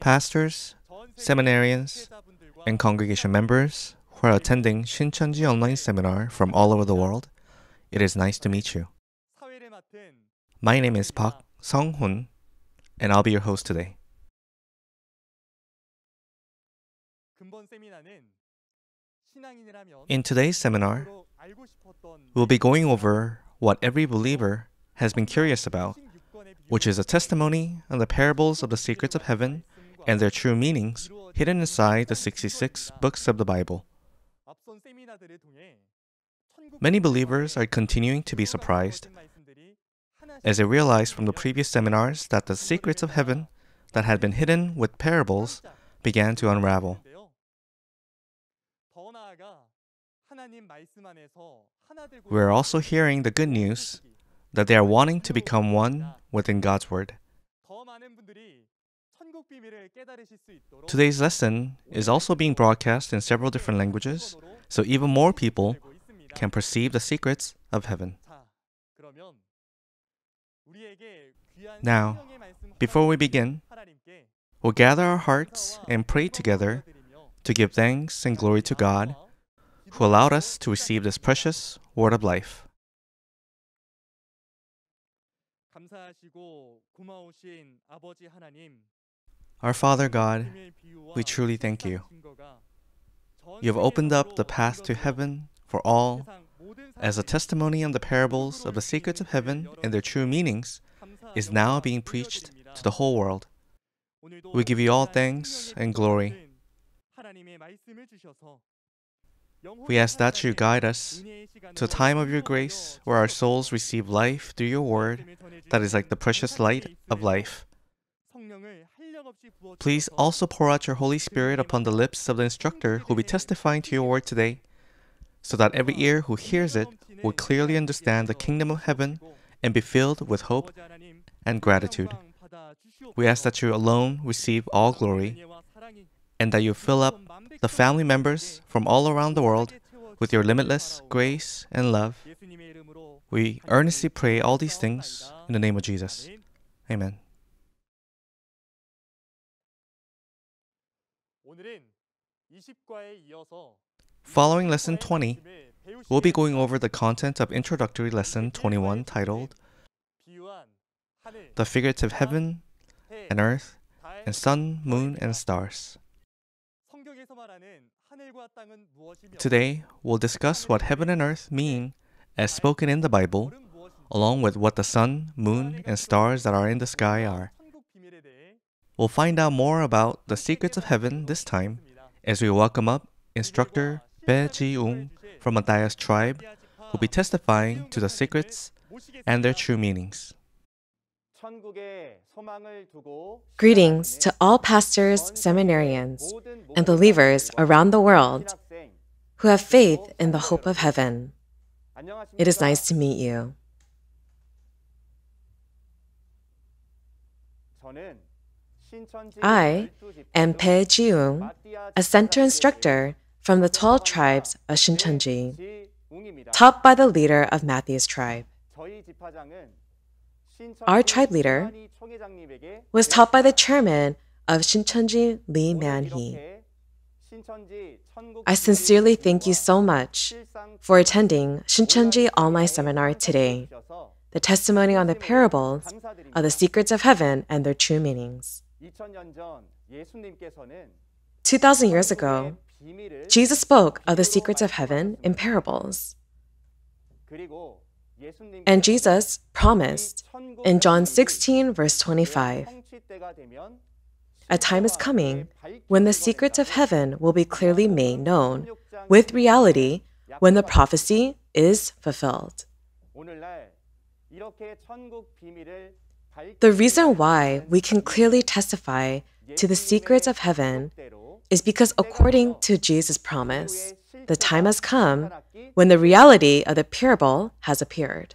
Pastors, seminarians, and congregation members who are attending Shincheonji online seminar from all over the world, it is nice to meet you. My name is Park Song-hoon, and I'll be your host today. In today's seminar, we'll be going over what every believer has been curious about which is a testimony on the parables of the secrets of heaven and their true meanings hidden inside the 66 books of the Bible. Many believers are continuing to be surprised as they realize from the previous seminars that the secrets of heaven that had been hidden with parables began to unravel. We are also hearing the good news that they are wanting to become one within God's Word. Today's lesson is also being broadcast in several different languages, so even more people can perceive the secrets of heaven. Now, before we begin, we'll gather our hearts and pray together to give thanks and glory to God who allowed us to receive this precious word of life. Our Father God, we truly thank you. You have opened up the path to heaven for all. As a testimony on the parables of the secrets of heaven and their true meanings is now being preached to the whole world. We give you all thanks and glory. We ask that you guide us to a time of your grace where our souls receive life through your word that is like the precious light of life. Please also pour out your Holy Spirit upon the lips of the instructor who will be testifying to your word today, so that every ear who hears it will clearly understand the kingdom of heaven and be filled with hope and gratitude. We ask that you alone receive all glory and that you fill up the family members from all around the world with your limitless grace and love. We earnestly pray all these things in the name of Jesus. Amen. Following lesson 20, we'll be going over the content of introductory lesson 21 titled The Figurative Heaven and Earth and Sun, Moon, and Stars. Today, we'll discuss what heaven and earth mean as spoken in the Bible, along with what the sun, moon, and stars that are in the sky are. We'll find out more about the secrets of heaven this time as we welcome up instructor Baek Ji Ung from Matthias tribe, who'll be testifying to the secrets and their true meanings. Greetings to all pastors, seminarians, and believers around the world who have faith in the hope of heaven. It is nice to meet you. I am Baek Ji Ung, a center instructor from the 12 tribes of Shincheonji, taught by the leader of Matthew's tribe. Our tribe leader Was taught by the chairman of Shincheonji Lee Man-hee. I sincerely thank you so much for attending Shincheonji online seminar today, the testimony on the parables of the secrets of heaven and their true meanings. 2,000 years ago, Jesus spoke of the secrets of heaven in parables. And Jesus promised in John 16, verse 25, a time is coming when the secrets of heaven will be clearly made known with reality when the prophecy is fulfilled. The reason why we can clearly testify to the secrets of heaven is because, according to Jesus' promise, the time has come when the reality of the parable has appeared.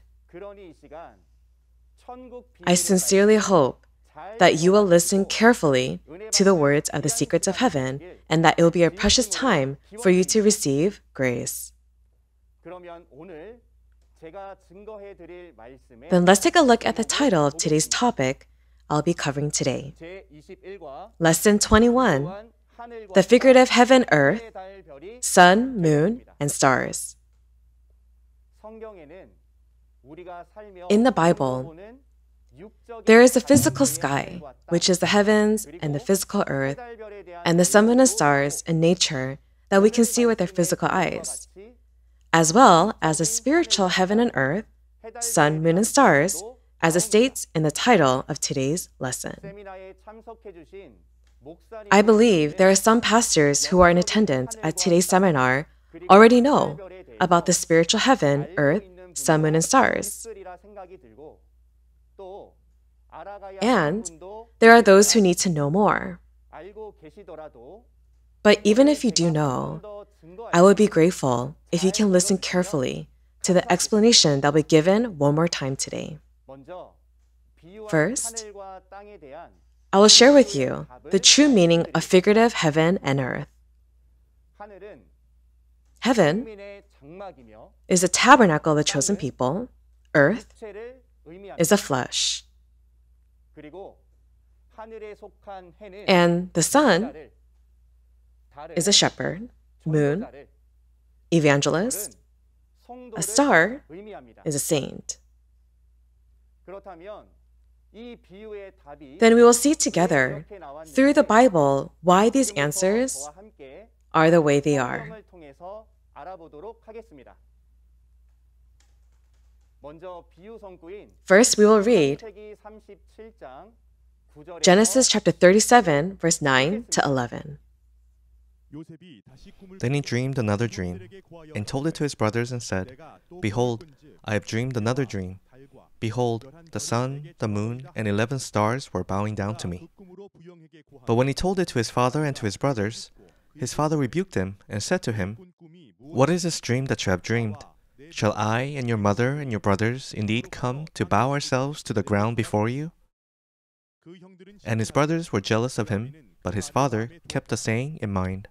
I sincerely hope that you will listen carefully to the words of the secrets of heaven and that it will be a precious time for you to receive grace. Then let's take a look at the title of today's topic I'll be covering today. Lesson 21 The figurative heaven, earth, sun, moon, and stars. In the Bible, There is a physical sky, which is the heavens and the physical earth, and the sun, moon, and stars in nature that we can see with our physical eyes, as well as a spiritual heaven and earth, sun, moon, and stars, as it states in the title of today's lesson. I believe there are some pastors who are in attendance at today's seminar already know about the spiritual heaven, earth, sun, moon, and stars. And there are those who need to know more. But even if you do know, I would be grateful if you can listen carefully to the explanation that will be given one more time today. First, I will share with you the true meaning of figurative heaven and earth. Heaven is a tabernacle of the chosen people, earth is a flesh, and the sun is a shepherd, moon, evangelist, a star is a saint. Then we will see together through the Bible why these answers are the way they are. First, we will read Genesis chapter 37, verse 9 to 11. Then he dreamed another dream, and told it to his brothers, and said, Behold, I have dreamed another dream. Behold, the sun, the moon, and eleven stars were bowing down to me. But when he told it to his father and to his brothers, his father rebuked him, and said to him, What is this dream that you have dreamed? Shall I and your mother and your brothers indeed come to bow ourselves to the ground before you? And his brothers were jealous of him, but his father kept the saying in mind.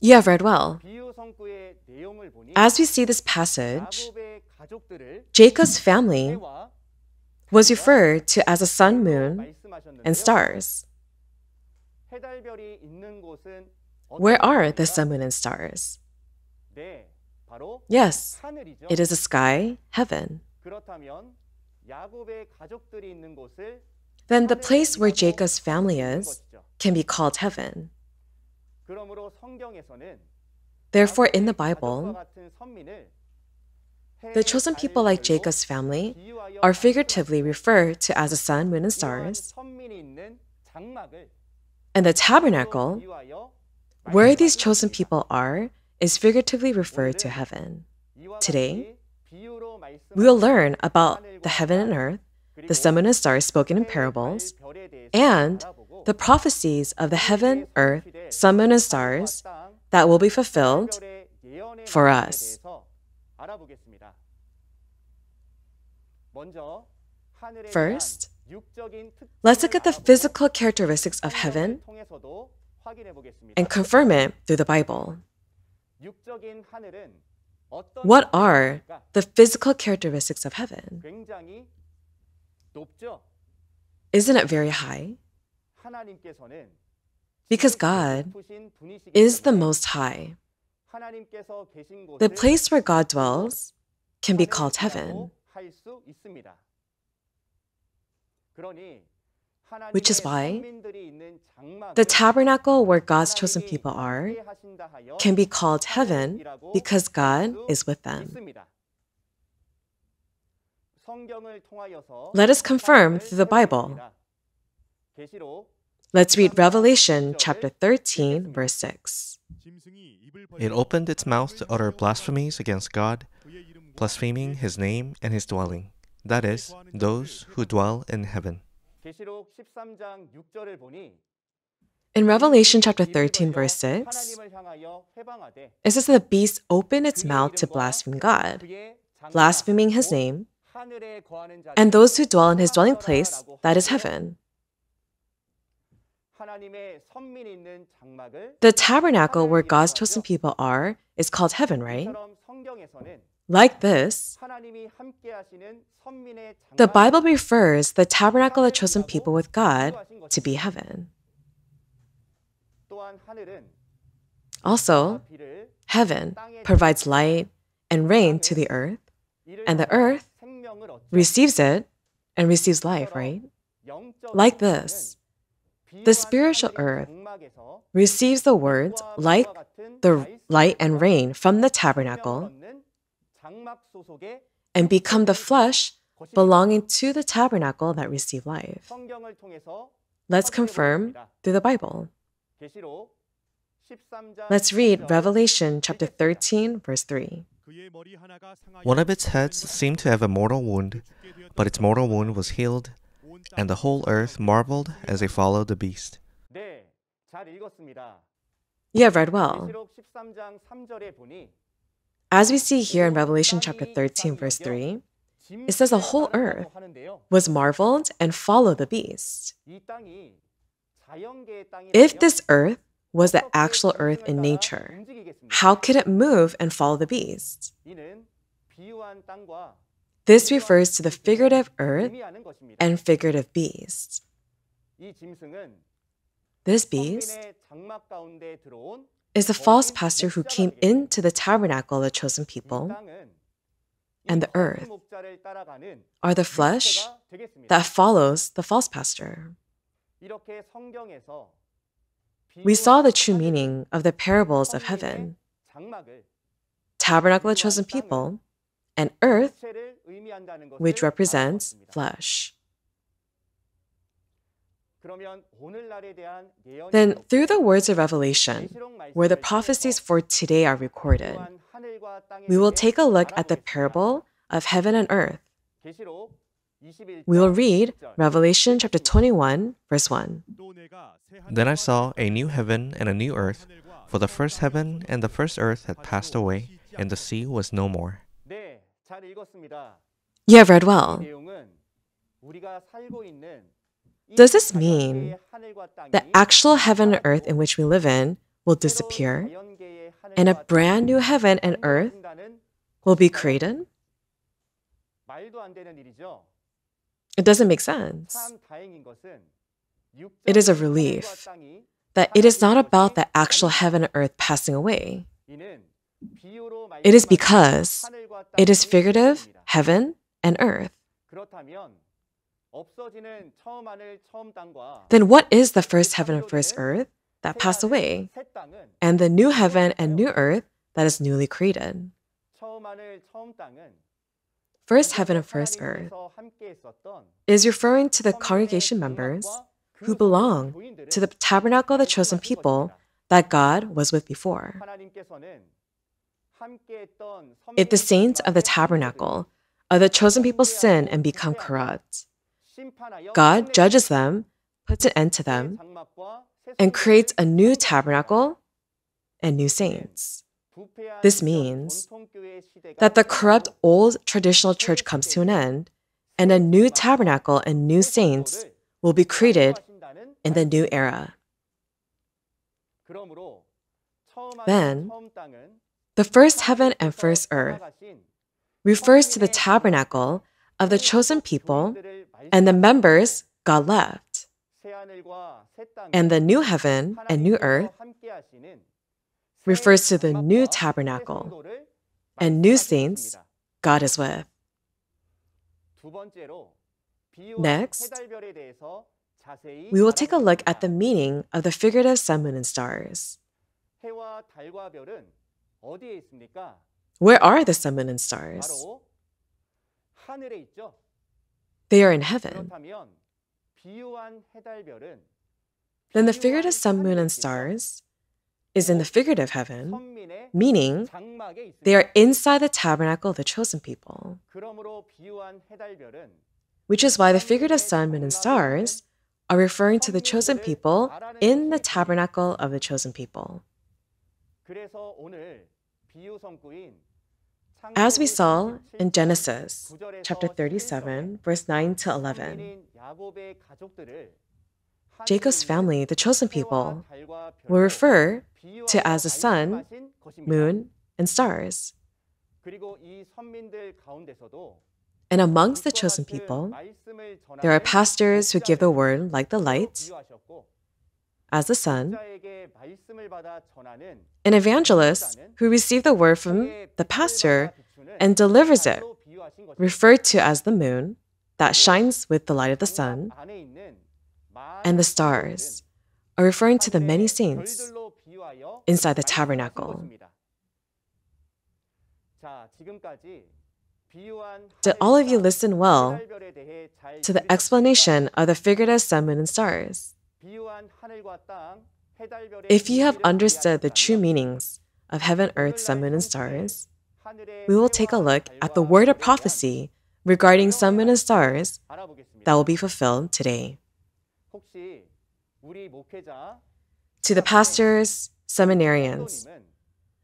You have read well. As we see this passage, Jacob's family was referred to as a sun, moon, and stars. Where are the sun, moon, and stars? Yes, it is a sky, heaven. Then the place where Jacob's family is can be called heaven. Therefore, in the Bible, the chosen people like Jacob's family are figuratively referred to as the sun, moon, and stars. And the tabernacle, where these chosen people are, is figuratively referred to heaven. Today, we will learn about the heaven and earth, the sun, moon, and stars spoken in parables, and the prophecies of the heaven, earth, sun, moon, and stars that will be fulfilled for us. First, let's look at the physical characteristics of heaven and confirm it through the Bible. What are the physical characteristics of heaven? Isn't it very high? Because God is the Most High. The place where God dwells can be called heaven. Which is why the tabernacle where God's chosen people are can be called heaven because God is with them. Let us confirm through the Bible. Let's read Revelation chapter 13, verse 6. It opened its mouth to utter blasphemies against God, blaspheming his name and his dwelling, that is, those who dwell in heaven. In Revelation chapter 13, verse 6, it says that the beast opened its mouth to blaspheme God, blaspheming his name, and those who dwell in his dwelling place, that is heaven. The tabernacle where God's chosen people are is called heaven, right? Like this, the Bible refers the tabernacle of chosen people with God to be heaven. Also, heaven provides light and rain to the earth, and the earth receives it and receives life, right? Like this, the spiritual earth receives the words like the light and rain from the tabernacle and become the flesh belonging to the tabernacle that receive life. Let's confirm through the Bible. Let's read Revelation chapter 13, verse 3. One of its heads seemed to have a mortal wound, but its mortal wound was healed and the whole earth marveled as they followed the beast. You have read well. As we see here in Revelation chapter 13, verse 3, it says the whole earth was marveled and followed the beast. If this earth was the actual earth in nature, how could it move and follow the beast? This refers to the figurative earth and figurative beast. This beast is the false pastor who came into the tabernacle of the chosen people, and the earth are the flesh that follows the false pastor. We saw the true meaning of the parables of heaven. Tabernacle of the chosen people and earth, which represents flesh. Then, through the words of Revelation, where the prophecies for today are recorded, we will take a look at the parable of heaven and earth. We will read Revelation chapter 21, verse 1. Then I saw a new heaven and a new earth, for the first heaven and the first earth had passed away, and the sea was no more. 네, 잘 읽었습니다. You have read 이 well. 내용은 우리가 살고 있는 이 Does this 자연계의 mean 하늘과 땅이 The actual heaven and earth in which we live in will 새로운 disappear, 자연계의 and a 하늘과 brand new heaven and 땅이 earth 생긴다는 will be created? 말도 안 되는 일이죠. It doesn't make sense. 참 다행인 것은 It is a 육적인 relief 하늘과 땅이 That it is not about the actual heaven and earth passing away. It is because it is figurative, heaven and earth. Then what is the first heaven and first earth that pass away, and the new heaven and new earth that is newly created? First heaven and first earth is referring to the congregation members who belong to the tabernacle of the chosen people that God was with before. If the saints of the tabernacle of the chosen people sin and become corrupt, God judges them, puts an end to them, and creates a new tabernacle and new saints. This means that the corrupt old traditional church comes to an end, and a new tabernacle and new saints will be created in the new era. Then, the first heaven and first earth refers to the tabernacle of the chosen people and the members God left. And the new heaven and new earth refers to the new tabernacle and new saints God is with. Next, We will take a look at the meaning of the figurative sun, moon, and stars. Where are the sun, moon, and stars? They are in heaven. Then the figurative sun, moon, and stars is in the figurative heaven, meaning they are inside the tabernacle of the chosen people. Which is why the figurative sun, moon, and stars are referring to the chosen people in the tabernacle of the chosen people. As we saw in Genesis chapter 37, verse 9 to 11, Jacob's family, the chosen people, were referred to as the sun, moon, and stars. And amongst the chosen people, there are pastors who give the word like the light, as the sun, an evangelist who receive the word from the pastor and delivers it, referred to as the moon, that shines with the light of the sun, and the stars, are referring to the many saints inside the tabernacle. Did all of you listen well to the explanation of the figurative sun, moon, and stars? If you have understood the true meanings of heaven, earth, sun, moon, and stars, we will take a look at the word of prophecy regarding sun, moon, and stars that will be fulfilled today. To the pastors, seminarians,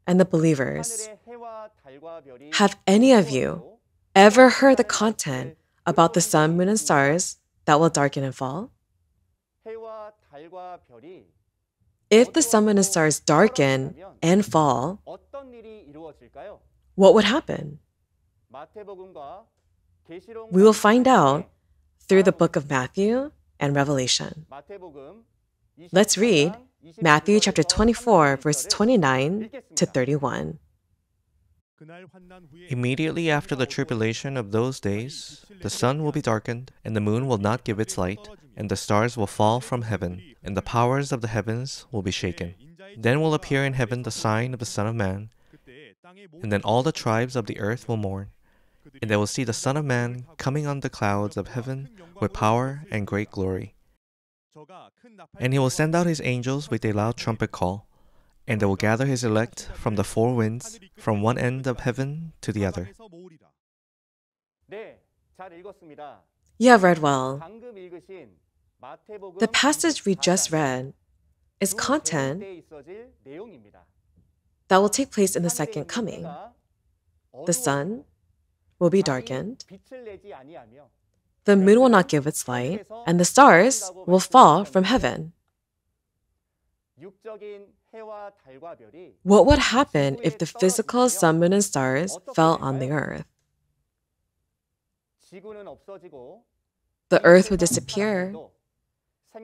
and the believers, have any of you ever heard the content about the sun, moon, and stars that will darken and fall? If the sun, and stars darken and fall, what would happen? We will find out through the book of Matthew and Revelation. Let's read Matthew chapter 24, verse 29 to 31. Immediately after the tribulation of those days, the sun will be darkened, and the moon will not give its light, and the stars will fall from heaven, and the powers of the heavens will be shaken. Then will appear in heaven the sign of the Son of Man, and then all the tribes of the earth will mourn, and they will see the Son of Man coming on the clouds of heaven with power and great glory. And he will send out his angels with a loud trumpet call, and they will gather his elect from the four winds, from one end of heaven to the other. You have read well. The passage we just read is content that will take place in the second coming. The sun will be darkened, the moon will not give its light, and the stars will fall from heaven. What would happen if the physical sun, moon, and stars fell on the earth? The earth would disappear,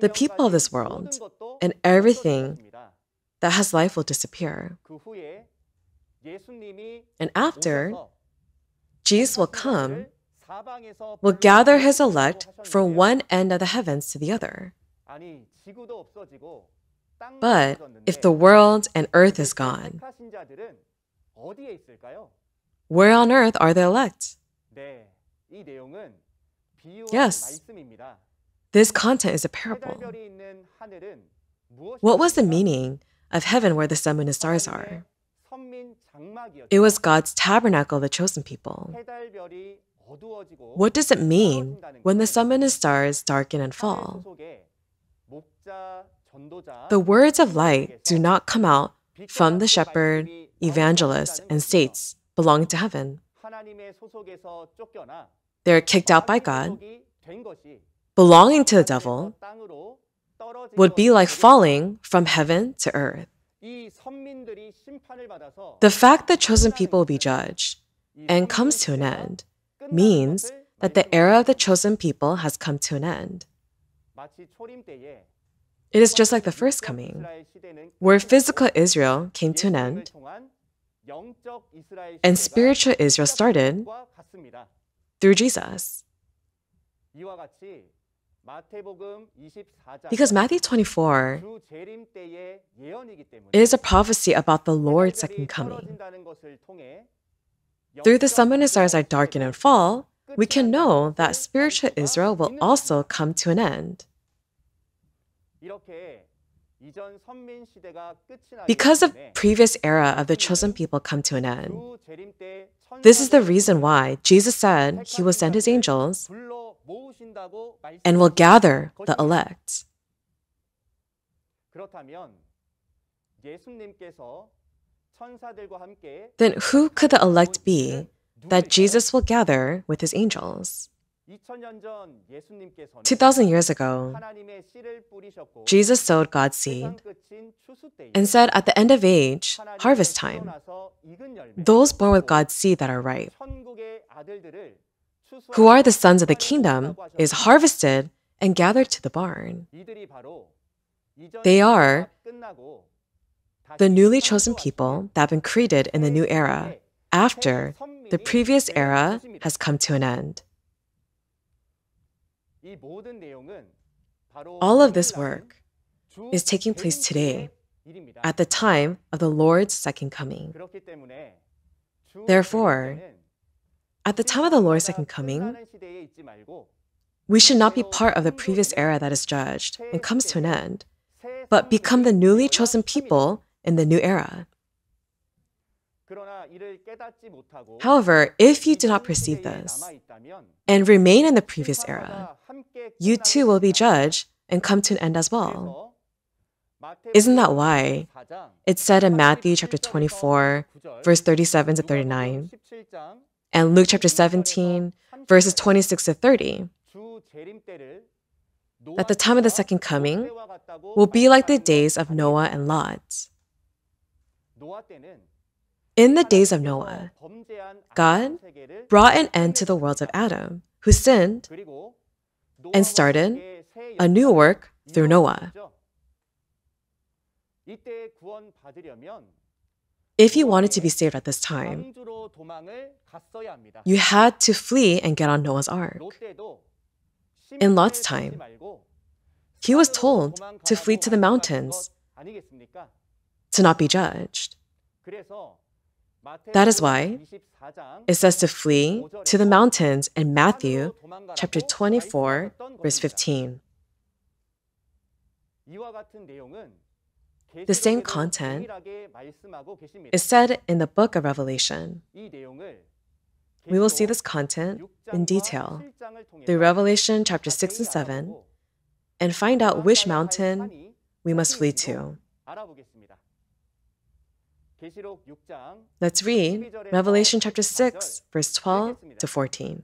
the people of this world, and everything that has life will disappear. And after, Jesus will come, will gather his elect from one end of the heavens to the other. But if the world and earth is gone, where on earth are the elect? Yes, this content is a parable. What was the meaning of heaven where the sun, moon, and stars are? It was God's tabernacle, the chosen people. What does it mean when the sun, moon, and stars darken and fall? The words of light do not come out from the shepherd, evangelists, and saints belonging to heaven. They are kicked out by God, belonging to the devil, would be like falling from heaven to earth. The fact that chosen people will be judged and comes to an end means that the era of the chosen people has come to an end. It is just like the first coming, where physical Israel came to an end and spiritual Israel started through Jesus. Because Matthew 24 is a prophecy about the Lord's second coming. Through the sun, and stars are darken and fall, we can know that spiritual Israel will also come to an end. Because of previous era of the chosen people come to an end. This is the reason why Jesus said he will send his angels and will gather the elect. Then who could the elect be that Jesus will gather with his angels? 2,000 years ago, Jesus sowed God's seed and said, At the end of age, harvest time, those born with God's seed that are ripe, who are the sons of the kingdom, is harvested and gathered to the barn. They are the newly chosen people that have been created in the new era after the previous era has come to an end. All of this work is taking place today, at the time of the Lord's second coming. Therefore, at the time of the Lord's second coming, we should not be part of the previous era that is judged and comes to an end, but become the newly chosen people in the new era. However, if you do not perceive this and remain in the previous era, you too will be judged and come to an end as well. Isn't that why it's said in Matthew chapter 24, verse 37 to 39, and Luke chapter 17, verses 26 to 30, that the time of the second coming will be like the days of Noah and Lot. In the days of Noah, God brought an end to the world of Adam, who sinned and started a new work through Noah. If you wanted to be saved at this time, you had to flee and get on Noah's ark. In Lot's time, He was told to flee to the mountains to not be judged. That is why It says to flee to the mountains in Matthew chapter 24, verse 15. The same content is said in the book of Revelation. We will see this content in detail through Revelation chapter 6 and 7 and find out which mountain we must flee to. Let's read Revelation chapter 6, verse 12 to 14.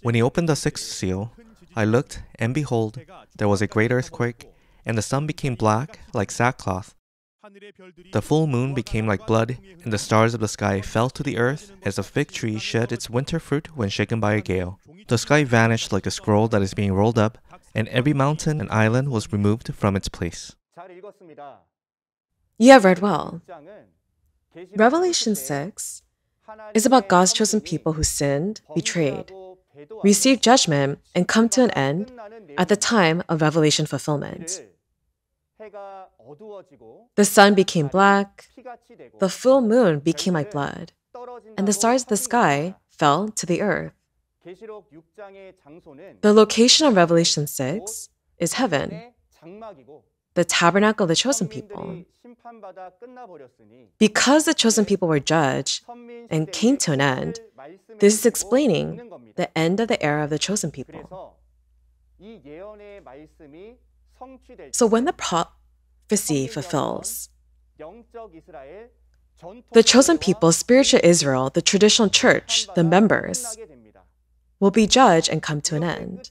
When he opened the sixth seal, I looked, and behold, there was a great earthquake, and the sun became black like sackcloth. The full moon became like blood, and the stars of the sky fell to the earth as a fig tree shed its winter fruit when shaken by a gale. The sky vanished like a scroll that is being rolled up, and every mountain and island was removed from its place. You have read well. Revelation 6 is about God's chosen people who sinned, betrayed, received judgment, and come to an end at the time of Revelation fulfillment. The sun became black, the full moon became like blood, and the stars of the sky fell to the earth. The location of Revelation 6 is heaven, the tabernacle of the chosen people. Because the chosen people were judged and came to an end, this is explaining the end of the era of the chosen people. So when the prophecy fulfills, the chosen people, spiritual Israel, the traditional church, the members, will be judged and come to an end.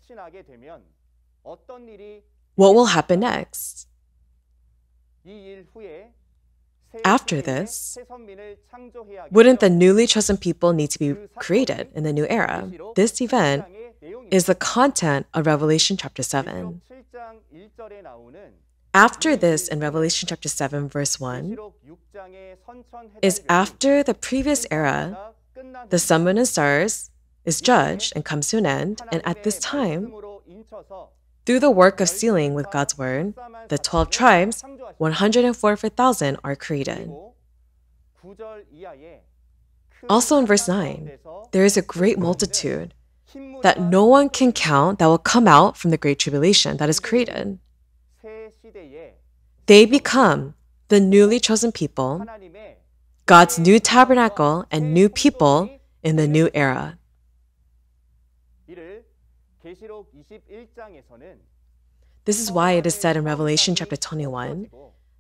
What will happen next? After this, wouldn't the newly chosen people need to be created in the new era? This event is the content of Revelation chapter 7. After this, in Revelation chapter 7, verse 1, is after the previous era, the sun, moon, and stars is judged and comes to an end, and at this time, through the work of sealing with God's word, the 12 tribes, 144,000 are created. Also in verse 9, there is a great multitude that no one can count that will come out from the great tribulation that is created. They become the newly chosen people, God's new tabernacle, and new people in the new era. This is why it is said in Revelation chapter 21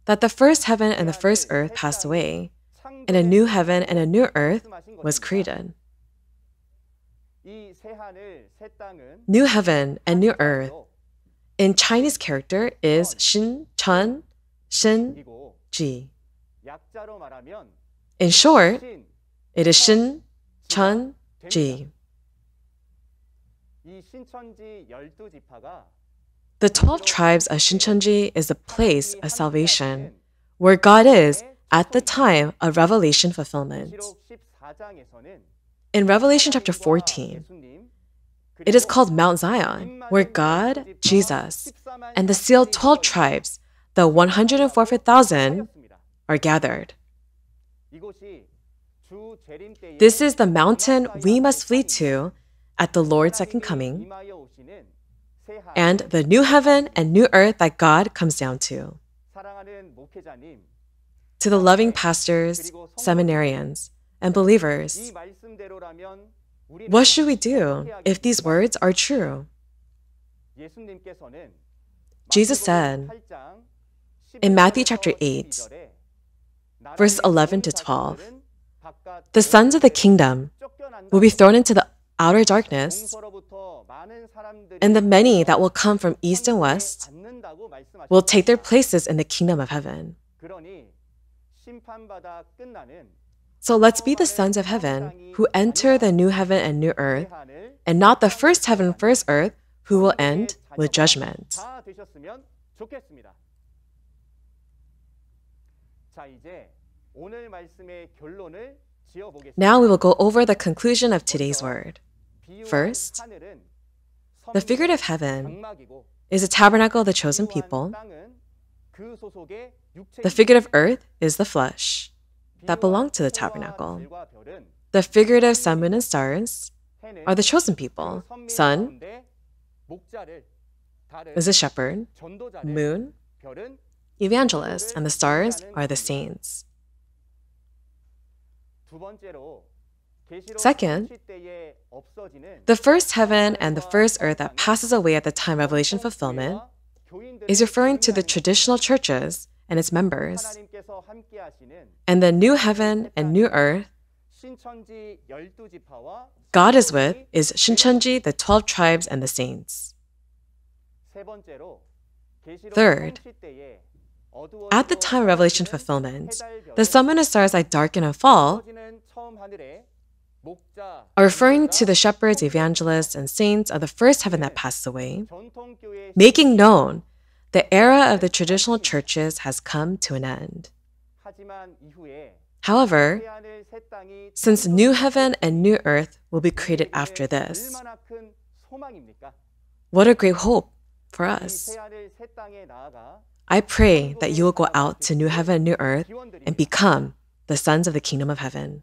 that the first heaven and the first earth passed away, and a new heaven and a new earth was created. New heaven and new earth in Chinese character is Shin Chun Shin Ji. In short, it is Shin, Chun, Ji. The 12 tribes of Shincheonji is a place of salvation, where God is at the time of revelation fulfillment. In Revelation chapter 14, it is called Mount Zion, where God, Jesus, and the sealed 12 tribes, the 144,000, are gathered. This is the mountain we must flee to at the Lord's second coming, and the new heaven and new earth that God comes down to. To the loving pastors, seminarians, and believers, what should we do if these words are true? Jesus said in Matthew chapter 8, verse 11 to 12, the sons of the kingdom will be thrown into the outer darkness, and the many that will come from east and west will take their places in the kingdom of heaven. So let's be the sons of heaven who enter the new heaven and new earth, and not the first heaven, first earth, who will end with judgment. Now we will go over the conclusion of today's word. First, the figurative heaven is a tabernacle of the chosen people. The figurative earth is the flesh that belonged to the tabernacle. The figurative sun, moon, and stars are the chosen people. Sun is a shepherd, moon, evangelist, and the stars are the saints. Second, the first heaven and the first earth that passes away at the time of Revelation fulfillment is referring to the traditional churches and its members. And the new heaven and new earth God is with is Shincheonji, the 12 tribes, and the saints. Third, at the time of Revelation fulfillment, the sun and stars that darken and fall are referring to the shepherds, evangelists, and saints of the first heaven that passed away, making known the era of the traditional churches has come to an end. However, since new heaven and new earth will be created after this, what a great hope for us. I pray that you will go out to new heaven and new earth and become the sons of the kingdom of heaven.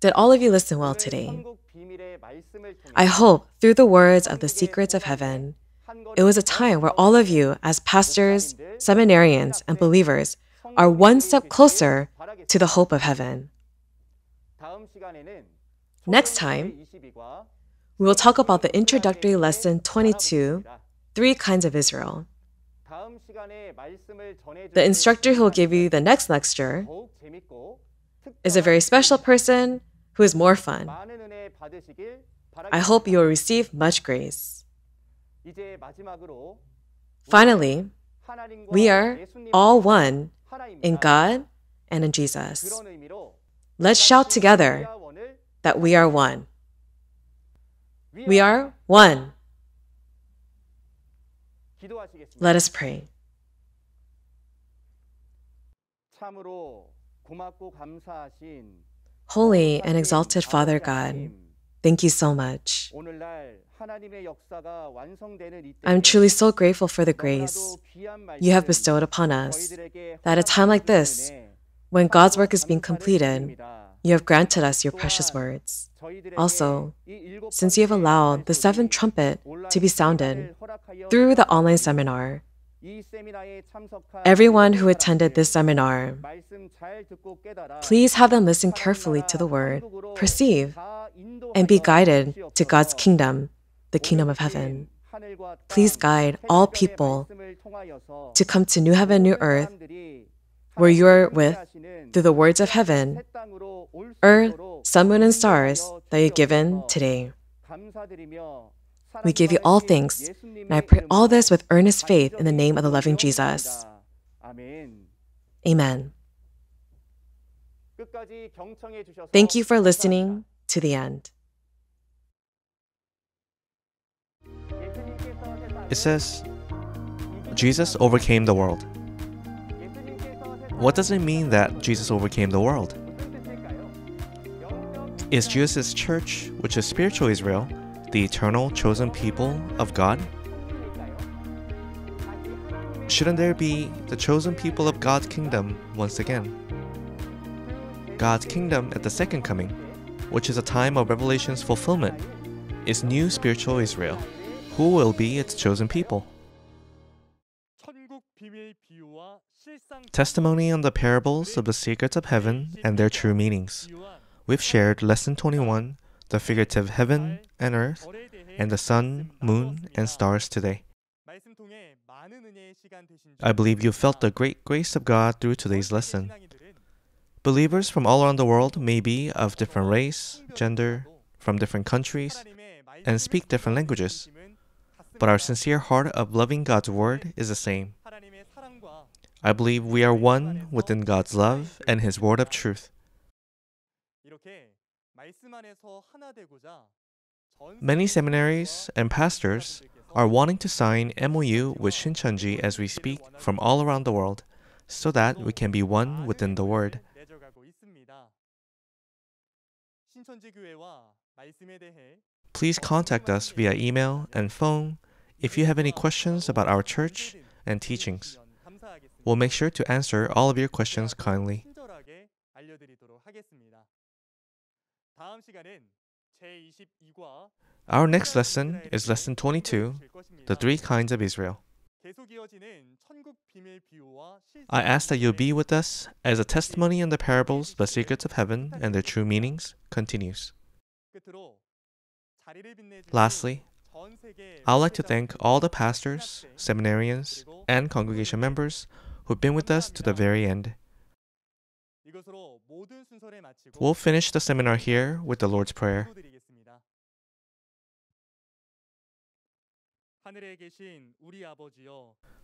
Did all of you listen well today? I hope through the words of the secrets of heaven, it was a time where all of you, as pastors, seminarians, and believers, are one step closer to the hope of heaven. Next time, we will talk about the introductory lesson 22 Three Kinds of Israel. The instructor who will give you the next lecture is a very special person who is more fun. I hope you will receive much grace. Finally, we are all one in God and in Jesus. Let's shout together that we are one. We are one. Let us pray. Holy and exalted Father God, thank you so much. I'm truly so grateful for the grace you have bestowed upon us that at a time like this, when God's work is being completed, you have granted us your precious words. Also, since you have allowed the seventh trumpet to be sounded through the online seminar, everyone who attended this seminar, please have them listen carefully to the word, perceive, and be guided to God's kingdom, the kingdom of heaven. Please guide all people to come to new heaven, new earth, where you are with, through the words of heaven, earth, sun, moon, and stars that you've given today. We give you all things. And I pray all this with earnest faith in the name of the loving Jesus. Amen. Thank you for listening to the end. It says, Jesus overcame the world. What does it mean that Jesus overcame the world? Is Jesus' church, which is spiritual Israel, the eternal chosen people of God? Shouldn't there be the chosen people of God's kingdom once again? God's kingdom at the second coming, which is a time of Revelation's fulfillment, is new spiritual Israel, who will be its chosen people. Testimony on the parables of the secrets of heaven and their true meanings. We've shared Lesson 21, the figurative heaven and earth, and the sun, moon, and stars today. I believe you felt the great grace of God through today's lesson. Believers from all around the world may be of different race, gender, from different countries, and speak different languages. But our sincere heart of loving God's word is the same. I believe we are one within God's love and His word of truth. Many seminaries and pastors are wanting to sign MOU with Shincheonji as we speak from all around the world so that we can be one within the word. Please contact us via email and phone if you have any questions about our church and teachings. We'll make sure to answer all of your questions kindly. Our next lesson is lesson 22, the three kinds of Israel. I ask that you be with us as a testimony on the parables, the secrets of heaven, and their true meanings continues. Lastly, I would like to thank all the pastors, seminarians, and congregation members who've been with us to the very end We'll finish the seminar here with the Lord's Prayer.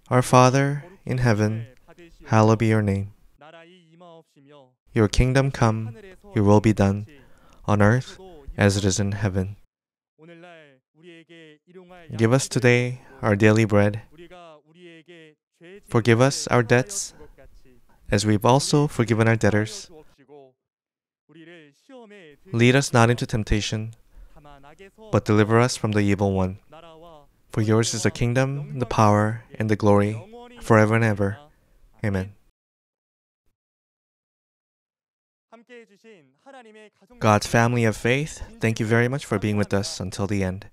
Our Father in heaven, hallowed be your name. Your kingdom come, your will be done, on earth as it is in heaven. Give us today our daily bread. Forgive us our debts as we have also forgiven our debtors. Lead us not into temptation, but deliver us from the evil one. For yours is the kingdom, the power, and the glory, forever and ever. Amen. God's family of faith, thank you very much for being with us until the end.